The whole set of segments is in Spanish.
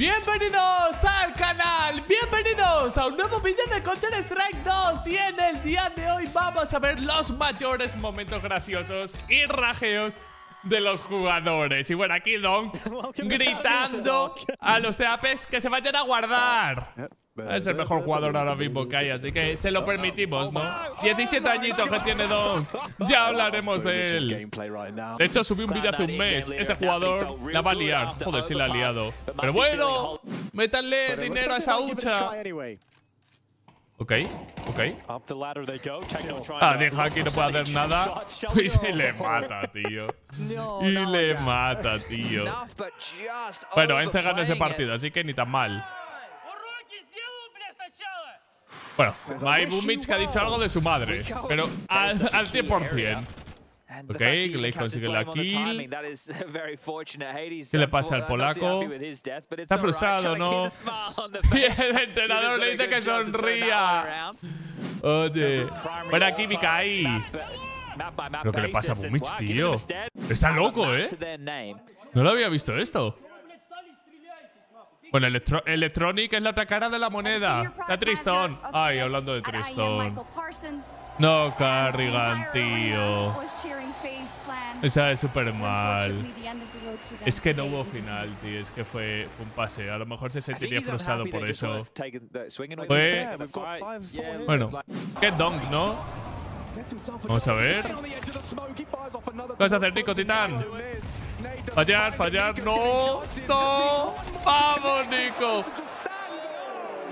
Bienvenidos al canal, bienvenidos a un nuevo vídeo de Counter Strike 2 Y en el día de hoy vamos a ver los mayores momentos graciosos y rajeos de los jugadores Y bueno, aquí Don gritando a los Apex que se vayan a guardar es el mejor jugador ahora mismo que hay, así que se lo permitimos, ¿no? 17 añitos que tiene Don. Ya hablaremos de él. De hecho, subí un vídeo hace un mes. Ese jugador la va a liar. Joder, sí la ha liado. Pero bueno, métanle dinero a esa hucha. Ok, ok. Ah, deja aquí no puede hacer nada. Y se le mata, tío. Y le mata, tío. Bueno, ha encerrado ese partido, así que ni tan mal. Bueno, hay Boomich que ha dicho algo de su madre, pero al, 100%. Ok, Glaze consigue la kill. ¿Qué le pasa al polaco? Está frustrado, ¿no? Y el entrenador le dice que sonría. Oye, buena química ahí. ¿Pero qué le pasa a Boomich, tío? Está loco, ¿eh? No lo había visto esto. Bueno, Electronic es la otra cara de la moneda. La Tristón. Ay, hablando de Tristón. No, Carrigan, tío. Esa es súper mal. Es que no hubo final, tío. Es que fue, fue un pase. A lo mejor se sentiría frustrado por eso. Fue... Bueno, qué dunk, ¿no? Vamos a ver. ¿Qué vas a hacer, Nico Titán? Fallar, fallar. No, no. Vamos, Nico.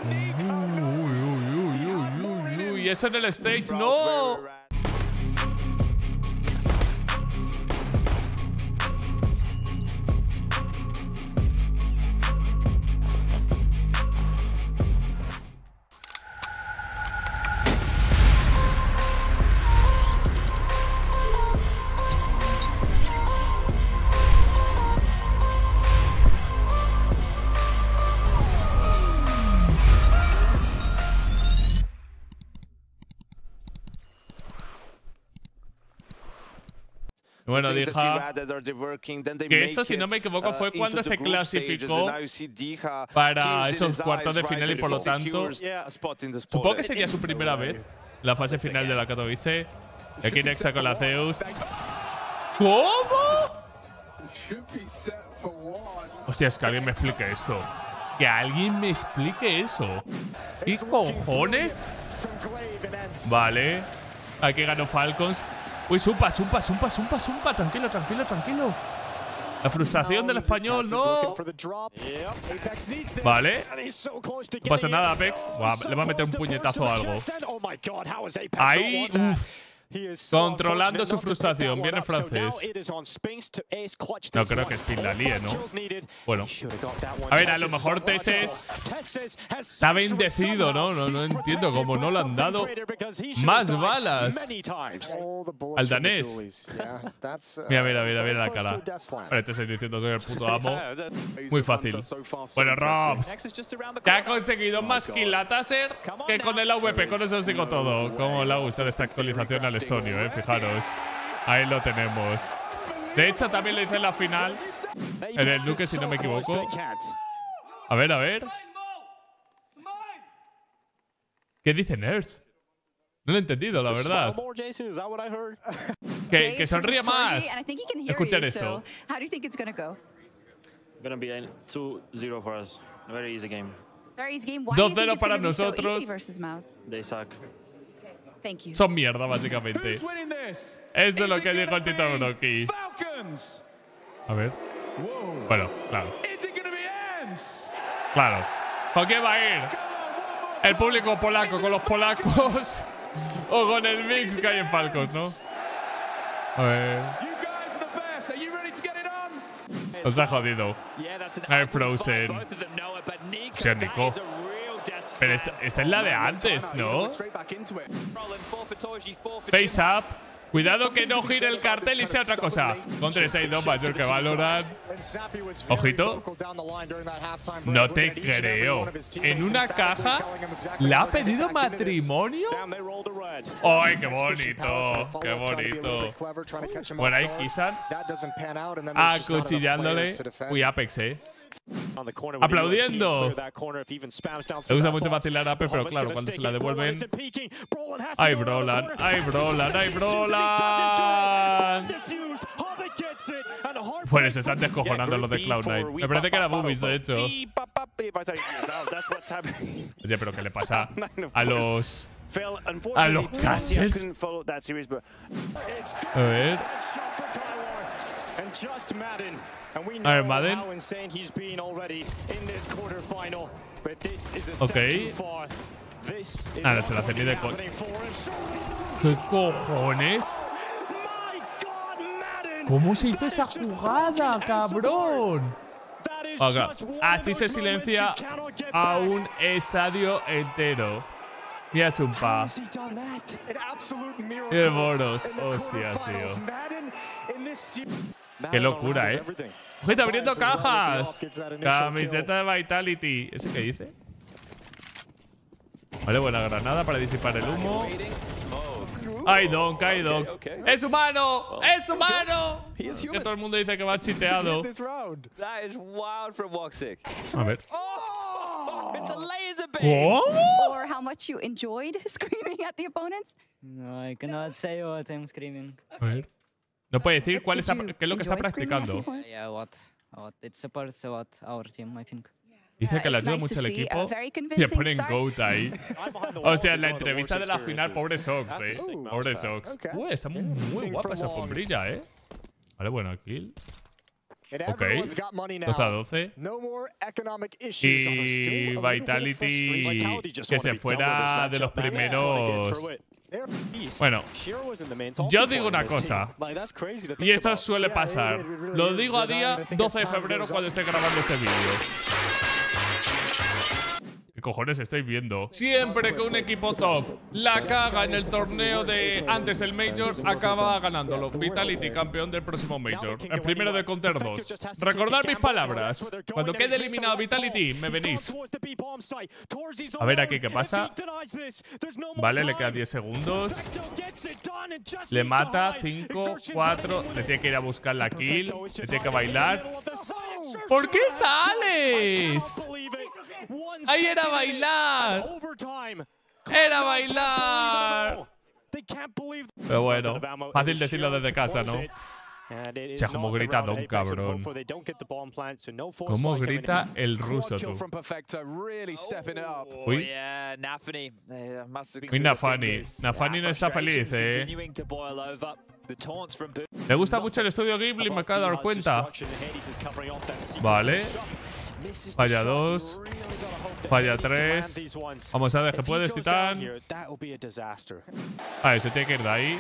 Uy, uy, uy, uy, uy, Eso en el stage, no. Bueno, dijo que esto, si no me equivoco, fue uh, cuando se clasificó para esos cuartos de final y por lo tanto, supongo que sería su primera vez la fase final de la Katowice. Aquí Nexa con la Zeus. ¿Cómo? Hostia, es que alguien me explique esto. Que alguien me explique eso. ¿Qué cojones? Vale. Aquí ganó Falcons. Uy, supa, supa, supa, supa, supa. Tranquilo, tranquilo, tranquilo. La frustración del español, no. Vale. No pasa nada, Apex. le va a meter un puñetazo o algo. Ahí, uff. Controlando su frustración. Viene el francés. No creo que Spin la líe, ¿no? Bueno. A ver, a lo mejor Tesses está bendecido, ¿no? ¿no? No entiendo cómo no le han dado más balas al danés. Mira, mira, mira, mira la cara. Vale, Tesses diciendo soy el puto amo. Muy fácil. Bueno, Robs. Que ha conseguido más kill a Taser que con el AVP. Con eso sigo todo. Cómo le ha gustado esta actualización al Estonio, eh, fijaros. Ahí lo tenemos. De hecho, también lo hice en la final. En el Duque, si no me equivoco. A ver, a ver. ¿Qué dice Ners? No lo he entendido, la verdad. que, que sonríe más. Escuchen esto. Gonna be 2-0 for us. A very easy game. 2-0 para nosotros. They suck. Son mierda, básicamente. Eso es lo que dijo el Tito Brocky. A ver. Bueno, claro. Claro. ¿Con qué va a ir? El público polaco con los polacos o con el mix que hay en Falcons, ¿no? A ver. Nos ha jodido. Hay Frozen. O Nico. Pero esta, es la de antes, ¿no? Face up. Cuidado que no gire el cartel y sea otra cosa. Con 3-6-2 mayor que valoran. Ojito. No te creo. ¿En una caja? ¿Le ha pedido matrimonio? ¡Ay, qué bonito! ¡Qué bonito! Bueno, ahí Kisan. Acuchillándole. Uy, Apex, eh. Aplaudiendo. Le gusta mucho vacilar a Ape, pero claro, cuando se la devuelven. ¡Ay, Brolan! ¡Ay, Brolan! ¡Ay, Brolan! Pues se están descojonando los de Cloud9. Me parece que era Boobies, de hecho. Oye, pero ¿qué le pasa a los. a los Castles? A ver. A ver, Madden. Ok. Ahora se la ni de co ¿Qué cojones? ¿Cómo se hizo esa jugada, cabrón? Acá. Así se silencia a un estadio entero. Mira Sumpa. Qué moros. Hostias, tío. Qué locura, ¿eh? Estoy abriendo cajas. Camiseta de Vitality. ¿Ese qué dice? Vale, buena granada para disipar el humo. ¡Ay, Donk! ¡Ay, Donk! ¡Es humano! ¡Es humano! Que todo el mundo dice que va chiteado. A ver. ¿Cómo? Or how much you enjoyed screaming at the opponents? No, I cannot say what I'm screaming. A ver. No puede decir cuál you qué es lo que está practicando. Dice que le ayuda mucho to el see a equipo. very Le ponen. GOAT ahí. O sea, en la entrevista de la final, pobre Sox, eh. Pobre Sox. Uy, está muy, muy guapa esa alfombrilla, eh. Vale, bueno, kill. Ok. 12 a 12. Y Vitality que se fuera de los primeros. Bueno, yo digo una cosa. Y esto suele pasar. Lo digo a día 12 de febrero cuando esté grabando este vídeo. ¿Qué cojones estoy viendo? Siempre que un equipo top la caga en el torneo de antes el Major, acaba ganándolo. Vitality, campeón del próximo Major. El primero de Counter 2. Recordad mis palabras. Cuando quede eliminado Vitality, me venís. A ver aquí qué pasa. Vale, le quedan 10 segundos. Le mata, 5, 4. Le tiene que ir a buscar la kill. Le tiene que bailar. ¿Por qué sales? Ahí era bailar. Era bailar. Pero bueno, fácil decirlo desde casa, ¿no? Cha, cómo grita Don, cabrón. ¿Cómo grita el ruso, tú? Uy. been Uy, through the Nafani. Nafani no está feliz, eh. Me gusta mucho el estudio Ghibli, me acabo de dar cuenta. Vale. Falla 2. Falla 3. Vamos a ver, que puedes, Titán. A ver, se tiene que ir de ahí.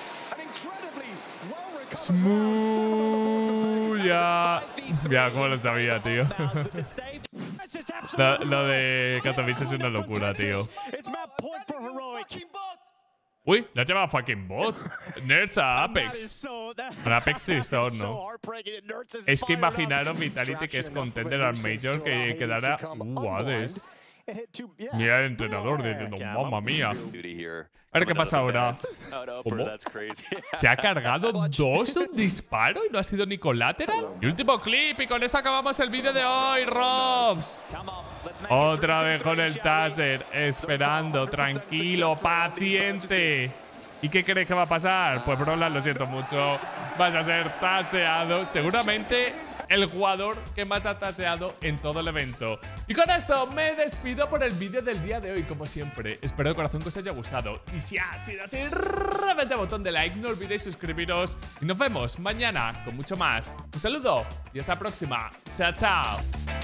Smooth. Ya. Ya, como lo sabía, tío. Lo, lo de Katowice es una locura, tío. Uy, le ha llamado fucking bot. Nerds a Apex. Apex o no. Es que imaginaros Vitality que es contender al Major que quedará. Uh, Hades. Mira el entrenador diciendo, mamma mía. A ver qué pasa ahora. ¿Cómo? ¿Se ha cargado dos un disparo y no ha sido ni colateral? Y último clip y con eso acabamos el vídeo de hoy, Robs. Otra vez con el taser, esperando, tranquilo, paciente. ¿Y qué crees que va a pasar? Pues Brolan, lo siento mucho. Vas a ser taseado. Seguramente el jugador que más ha taseado en todo el evento. Y con esto me despido por el vídeo del día de hoy, como siempre. Espero de corazón que os haya gustado. Y si ha sido así, revente botón de like, no olvidéis suscribiros. Y nos vemos mañana con mucho más. Un saludo y hasta la próxima. Chao, chao.